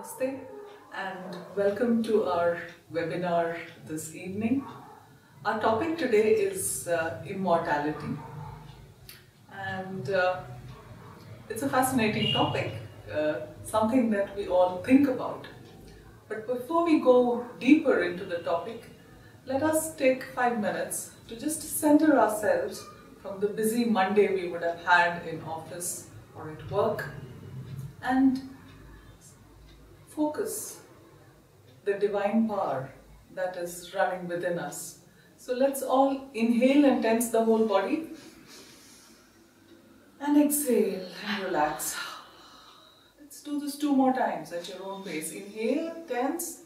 Namaste and welcome to our webinar this evening. Our topic today is uh, immortality and uh, it's a fascinating topic, uh, something that we all think about. But before we go deeper into the topic, let us take five minutes to just center ourselves from the busy Monday we would have had in office or at work and focus the divine power that is running within us. So let's all inhale and tense the whole body and exhale and relax. Let's do this two more times at your own pace. Inhale, tense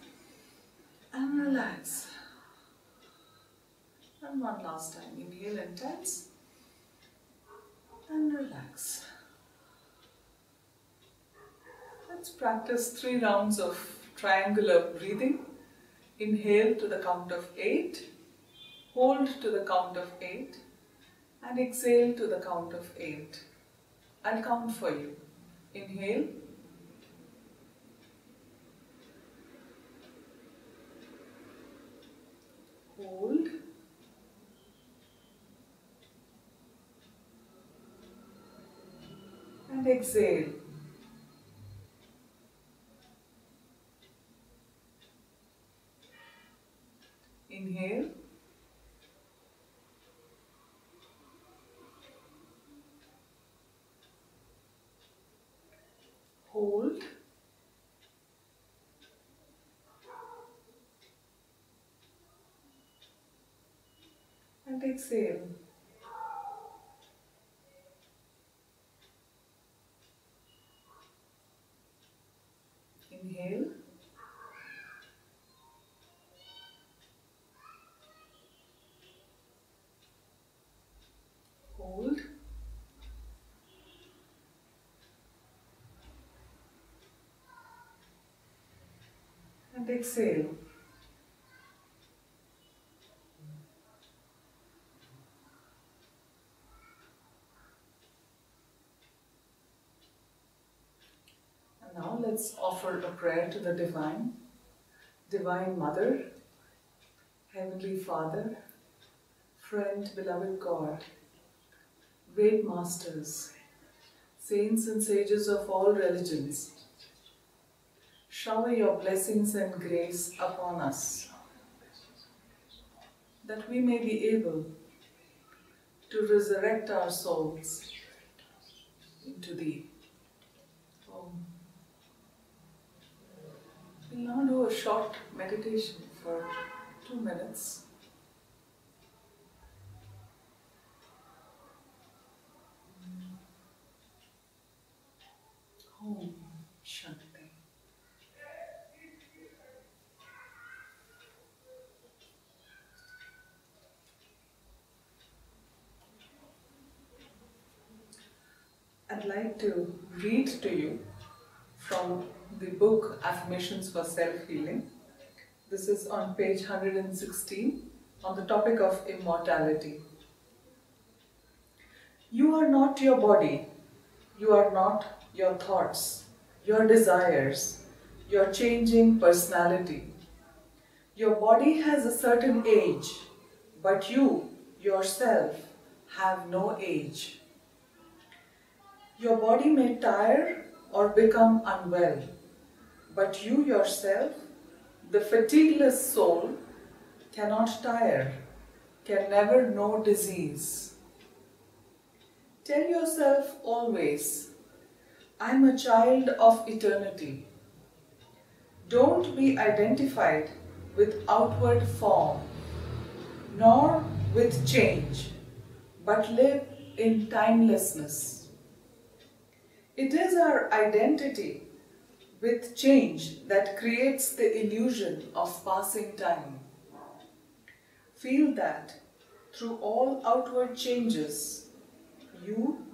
and relax. And one last time. Inhale and tense and relax. Let's practice three rounds of triangular breathing. Inhale to the count of eight, hold to the count of eight, and exhale to the count of eight. I'll count for you. Inhale. Hold. And exhale. Inhale. Hold. And exhale. And exhale. Now let's offer a prayer to the Divine, Divine Mother, Heavenly Father, Friend, Beloved God, great masters, saints and sages of all religions, shower your blessings and grace upon us, that we may be able to resurrect our souls into Thee. Om. We'll now do a short meditation for two minutes. Om Shanti. I'd like to read to you from the book Affirmations for Self Healing. This is on page 116 on the topic of immortality. You are not your body, you are not your thoughts, your desires, your changing personality. Your body has a certain age, but you, yourself, have no age. Your body may tire or become unwell, but you yourself, the fatigueless soul, cannot tire, can never know disease. Tell yourself always, I'm a child of eternity. Don't be identified with outward form, nor with change, but live in timelessness. It is our identity with change that creates the illusion of passing time. Feel that through all outward changes, you,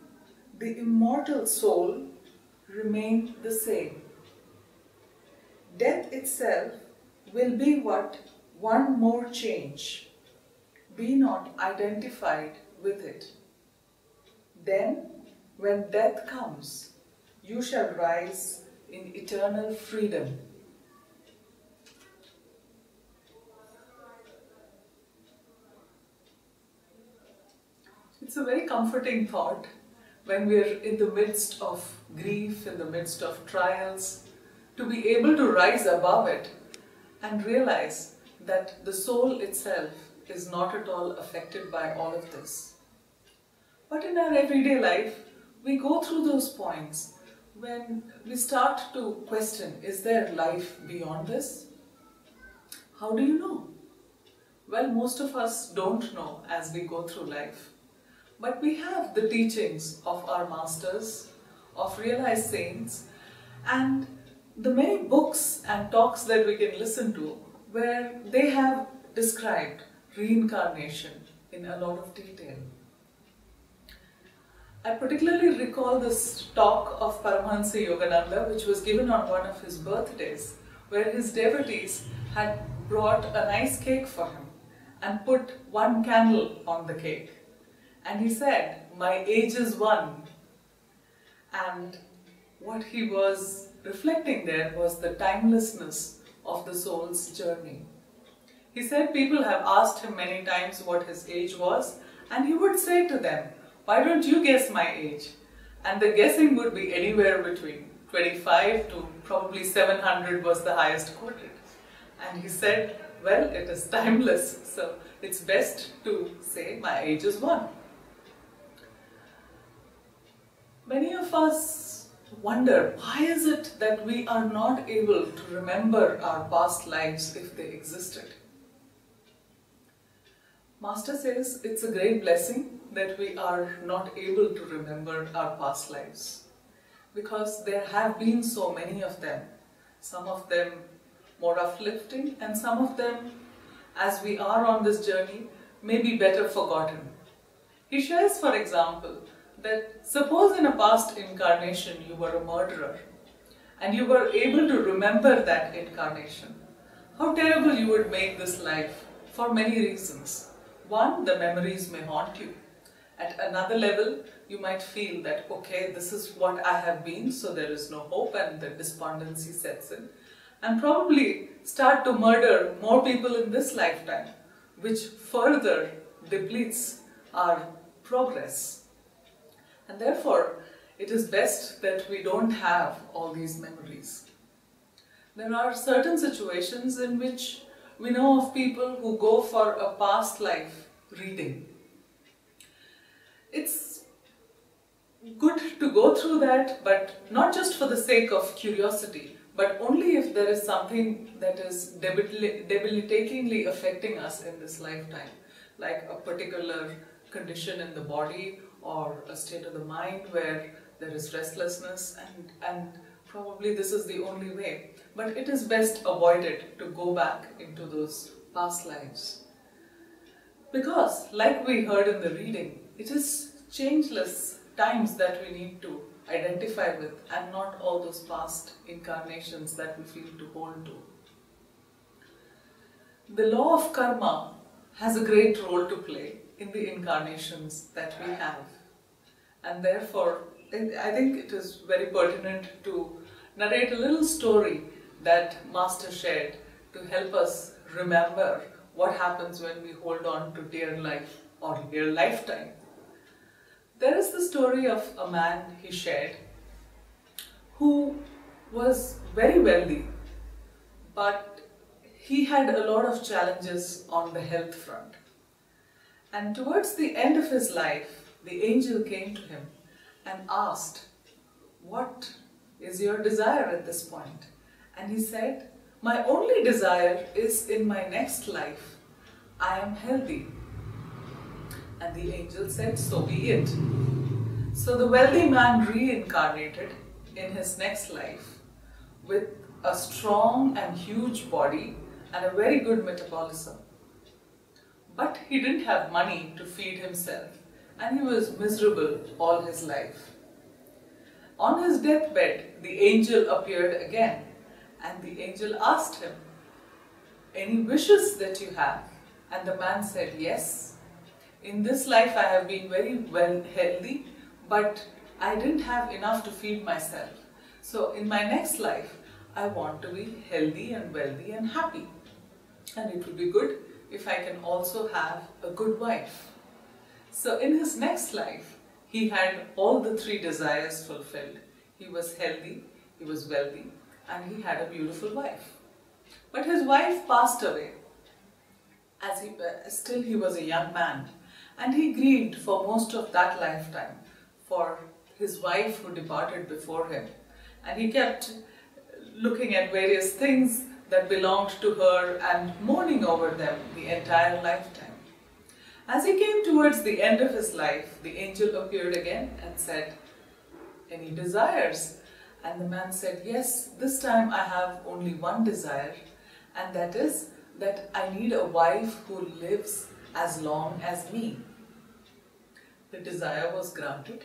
the immortal soul, remain the same. Death itself will be what one more change. Be not identified with it. Then, when death comes, you shall rise in eternal freedom. It's a very comforting thought when we're in the midst of grief, in the midst of trials, to be able to rise above it and realize that the soul itself is not at all affected by all of this. But in our everyday life, we go through those points when we start to question is there life beyond this? How do you know? Well, most of us don't know as we go through life. But we have the teachings of our masters, of realized saints, and the many books and talks that we can listen to where they have described reincarnation in a lot of detail. I particularly recall this talk of Paramahansa Yogananda, which was given on one of his birthdays, where his devotees had brought a nice cake for him and put one candle on the cake. And he said, My age is one. And what he was reflecting there was the timelessness of the soul's journey. He said people have asked him many times what his age was, and he would say to them, Why don't you guess my age? And the guessing would be anywhere between 25 to probably 700 was the highest quoted. And he said, Well, it is timeless, so it's best to say my age is one. Many of us wonder why is it that we are not able to remember our past lives if they existed? Master says it's a great blessing that we are not able to remember our past lives because there have been so many of them, some of them more uplifting and some of them as we are on this journey may be better forgotten. He shares for example that suppose in a past incarnation you were a murderer and you were able to remember that incarnation, how terrible you would make this life for many reasons. One, the memories may haunt you. At another level, you might feel that, okay, this is what I have been, so there is no hope, and the despondency sets in. And probably start to murder more people in this lifetime, which further depletes our progress. And therefore, it is best that we don't have all these memories. There are certain situations in which we know of people who go for a past life reading. It's good to go through that, but not just for the sake of curiosity, but only if there is something that is debilitatingly affecting us in this lifetime, like a particular condition in the body or a state of the mind where there is restlessness and, and probably this is the only way. But it is best avoided to go back into those past lives. Because, like we heard in the reading, it is changeless times that we need to identify with and not all those past incarnations that we feel to hold to. The law of karma has a great role to play in the incarnations that we have. And therefore, I think it is very pertinent to narrate a little story that Master shared to help us remember what happens when we hold on to dear life or dear lifetime. There is the story of a man he shared who was very wealthy, but he had a lot of challenges on the health front. And towards the end of his life, the angel came to him and asked, What is your desire at this point? And he said, My only desire is in my next life. I am healthy. And the angel said, So be it. So the wealthy man reincarnated in his next life with a strong and huge body and a very good metabolism. But he didn't have money to feed himself and he was miserable all his life. On his deathbed, the angel appeared again and the angel asked him, Any wishes that you have? And the man said, Yes. In this life I have been very well healthy, but I didn't have enough to feed myself. So in my next life, I want to be healthy and wealthy and happy. And it would be good if I can also have a good wife. So in his next life, he had all the three desires fulfilled. He was healthy, he was wealthy, and he had a beautiful wife. But his wife passed away. As he, uh, still he was a young man, and he grieved for most of that lifetime for his wife who departed before him. And he kept looking at various things that belonged to her and mourning over them the entire lifetime. As he came towards the end of his life, the angel appeared again and said, Any desires? And the man said, Yes, this time I have only one desire, and that is that I need a wife who lives as long as me. The desire was granted,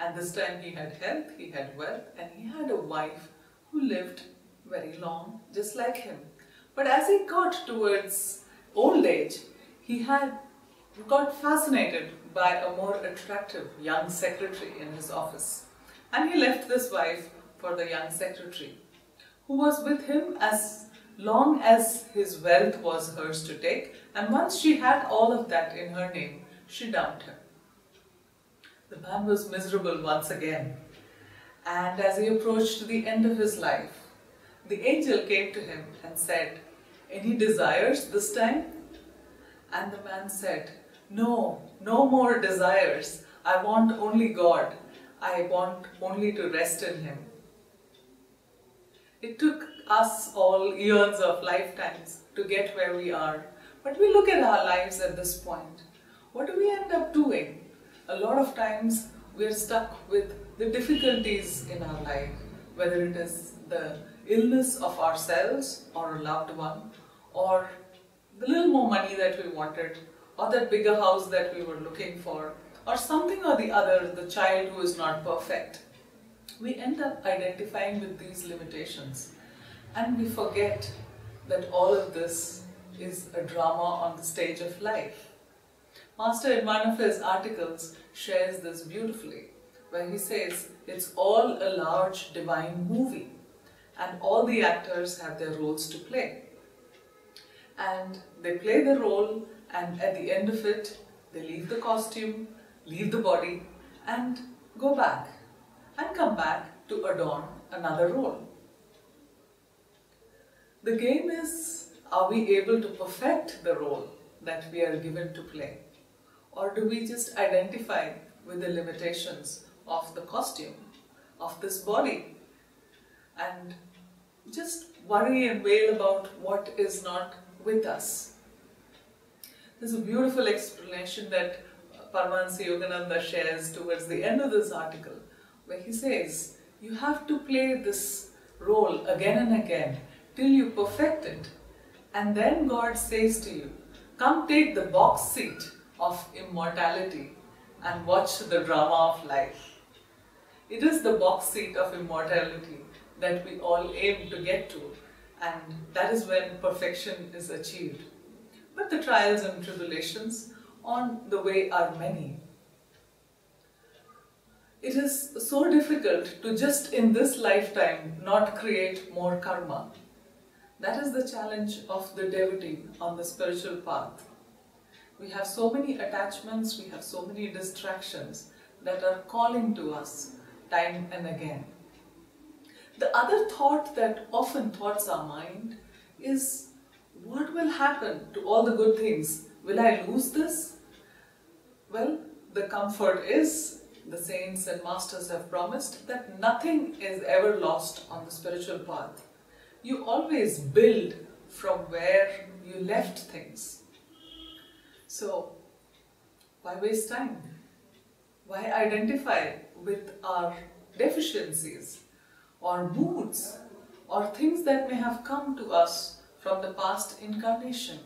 and this time he had health, he had wealth, and he had a wife who lived very long, just like him. But as he got towards old age, he had got fascinated by a more attractive young secretary in his office. And he left this wife for the young secretary, who was with him as long as his wealth was hers to take, and once she had all of that in her name, she dumped him. The man was miserable once again, and as he approached the end of his life, the angel came to him and said, Any desires this time? And the man said, No, no more desires. I want only God. I want only to rest in Him. It took us all years of lifetimes to get where we are. But we look at our lives at this point. What do we end up doing? A lot of times we're stuck with the difficulties in our life, whether it is the illness of ourselves or a loved one, or the little more money that we wanted, or that bigger house that we were looking for, or something or the other, the child who is not perfect we end up identifying with these limitations and we forget that all of this is a drama on the stage of life. Master in one of his articles shares this beautifully where he says it's all a large divine movie and all the actors have their roles to play. And they play the role and at the end of it they leave the costume, leave the body and go back and come back to adorn another role. The game is, are we able to perfect the role that we are given to play? Or do we just identify with the limitations of the costume, of this body, and just worry and wail about what is not with us? There's a beautiful explanation that Paramahansa Yogananda shares towards the end of this article where he says, you have to play this role again and again till you perfect it. And then God says to you, come take the box seat of immortality and watch the drama of life. It is the box seat of immortality that we all aim to get to and that is when perfection is achieved. But the trials and tribulations on the way are many it is so difficult to just in this lifetime not create more karma. That is the challenge of the devotee on the spiritual path. We have so many attachments, we have so many distractions that are calling to us time and again. The other thought that often thoughts our mind is what will happen to all the good things? Will I lose this? Well, the comfort is the saints and masters have promised that nothing is ever lost on the spiritual path. You always build from where you left things. So, why waste time? Why identify with our deficiencies or moods or things that may have come to us from the past incarnation?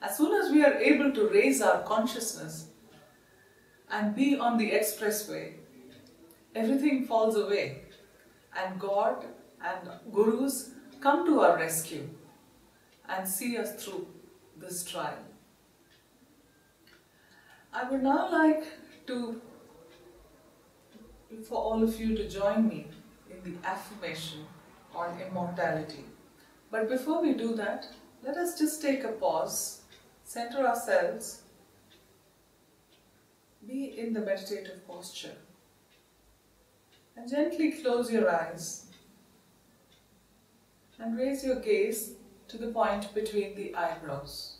As soon as we are able to raise our consciousness and be on the expressway, everything falls away and God and gurus come to our rescue and see us through this trial. I would now like to, for all of you to join me in the affirmation on immortality. But before we do that, let us just take a pause, center ourselves, be in the meditative posture, and gently close your eyes and raise your gaze to the point between the eyebrows.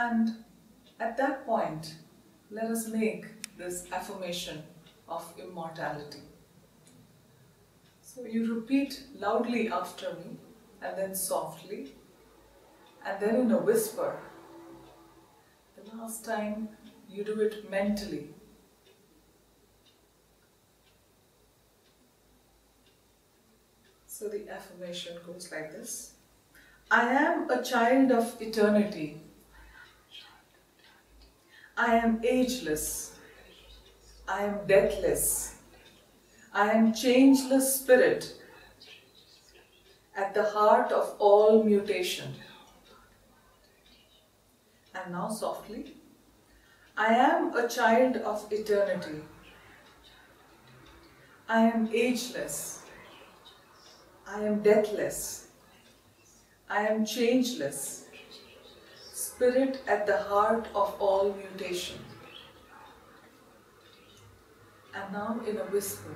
And at that point, let us make this affirmation of immortality. So you repeat loudly after me and then softly and then in a whisper. The last time you do it mentally. So the affirmation goes like this I am a child of eternity. I am ageless. I am deathless. I am changeless spirit at the heart of all mutation. And now softly, I am a child of eternity. I am ageless. I am deathless. I am changeless. Spirit at the heart of all mutation. And now in a whisper,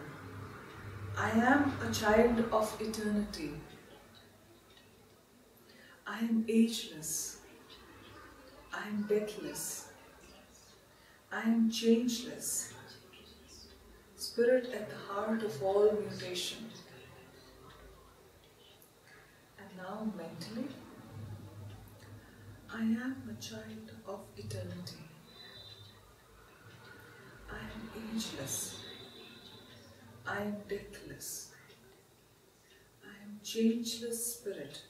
I am a child of eternity. I am ageless. I am deathless. I am changeless. Spirit at the heart of all mutation. And now mentally, I am a child of eternity. I am ageless. I am deathless. I am changeless spirit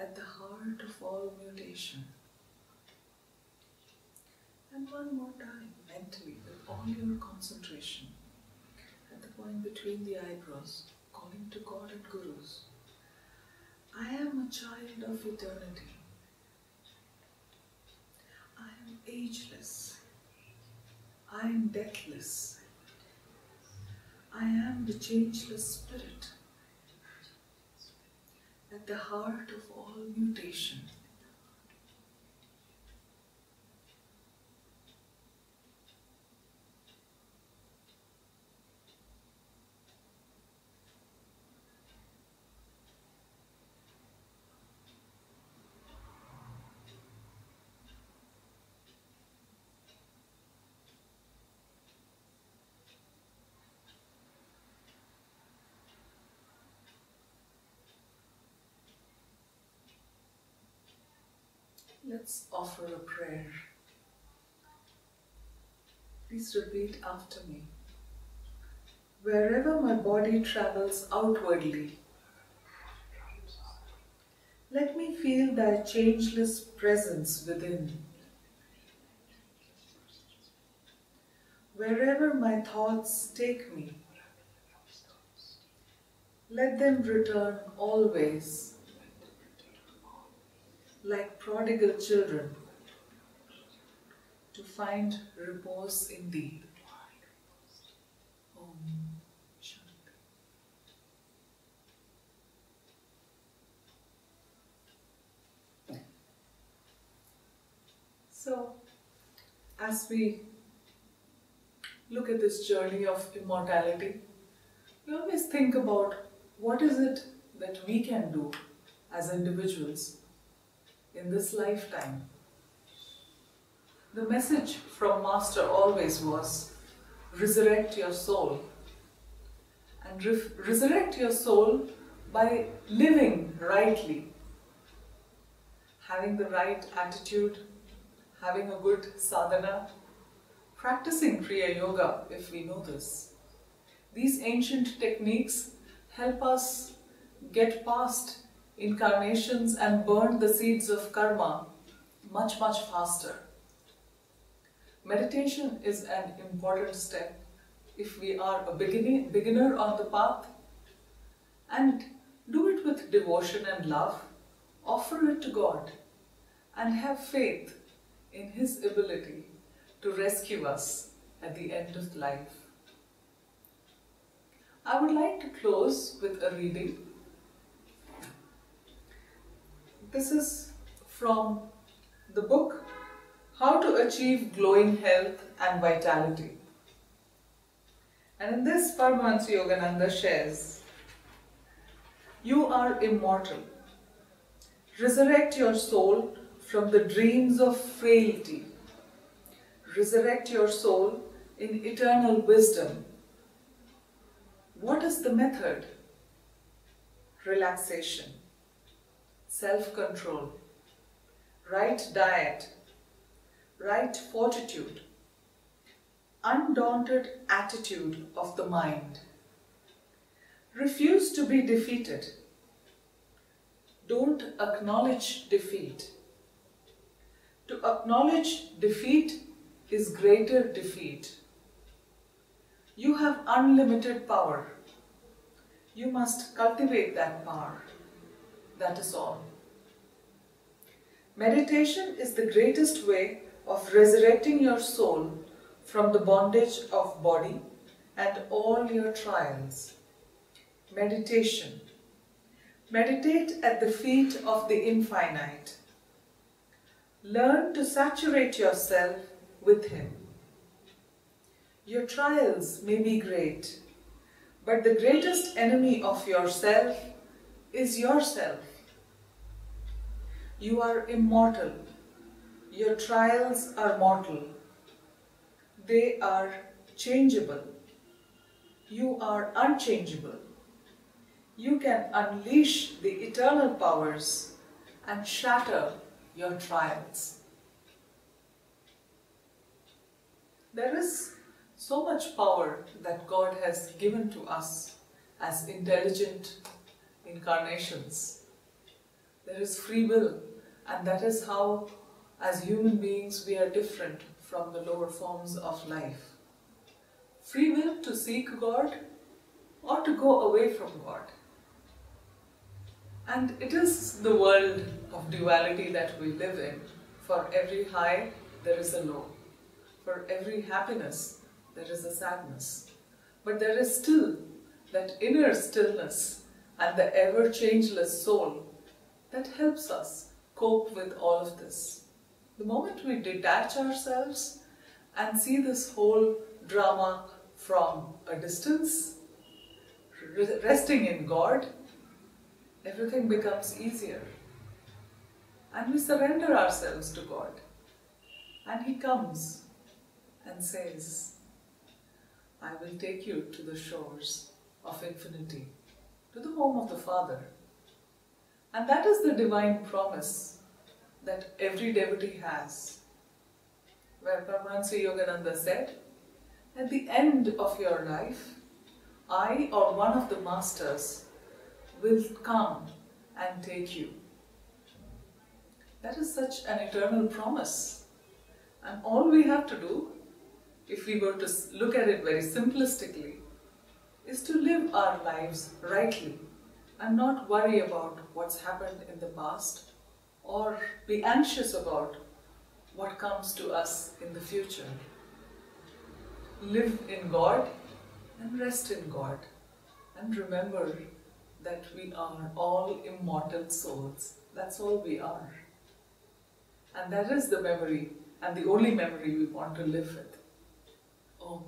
at the heart of all mutation. And one more time, mentally, with all your concentration, at the point between the eyebrows, calling to God and Gurus. I am a child of eternity. I am ageless. I am deathless. I am the changeless spirit at the heart of all mutation. Let's offer a prayer. Please repeat after me. Wherever my body travels outwardly, let me feel thy changeless presence within. Wherever my thoughts take me, let them return always like prodigal children to find repose in thee. So, as we look at this journey of immortality, we always think about what is it that we can do as individuals in this lifetime. The message from Master always was resurrect your soul. And re- resurrect your soul by living rightly, having the right attitude, having a good sadhana, practicing Kriya Yoga if we know this. These ancient techniques help us get past incarnations and burn the seeds of karma much, much faster. Meditation is an important step if we are a beginning, beginner on the path and do it with devotion and love, offer it to God and have faith in His ability to rescue us at the end of life. I would like to close with a reading. This is from the book How to Achieve Glowing Health and Vitality. And in this, Paramahansa Yogananda shares You are immortal. Resurrect your soul from the dreams of frailty. Resurrect your soul in eternal wisdom. What is the method? Relaxation, self control, right diet, right fortitude, undaunted attitude of the mind. Refuse to be defeated. Don't acknowledge defeat. To acknowledge defeat is greater defeat. You have unlimited power. You must cultivate that power. That is all. Meditation is the greatest way of resurrecting your soul from the bondage of body and all your trials. Meditation. Meditate at the feet of the infinite. Learn to saturate yourself with Him. Your trials may be great, but the greatest enemy of yourself is yourself. You are immortal. Your trials are mortal. They are changeable. You are unchangeable. You can unleash the eternal powers and shatter your trials. There is so much power that God has given to us as intelligent incarnations. There is free will, and that is how, as human beings, we are different from the lower forms of life. Free will to seek God or to go away from God. And it is the world of duality that we live in. For every high, there is a low. For every happiness, there is a sadness. But there is still that inner stillness and the ever changeless soul that helps us cope with all of this. The moment we detach ourselves and see this whole drama from a distance, resting in God, everything becomes easier. And we surrender ourselves to God. And He comes and says, I will take you to the shores of infinity, to the home of the Father. And that is the divine promise that every devotee has. Where Paramahansa Yogananda said, At the end of your life, I or one of the masters will come and take you. That is such an eternal promise. And all we have to do, if we were to look at it very simplistically, is to live our lives rightly and not worry about what's happened in the past or be anxious about what comes to us in the future. Live in God and rest in God and remember that we are all immortal souls. That's all we are. And that is the memory and the only memory we want to live with. Om.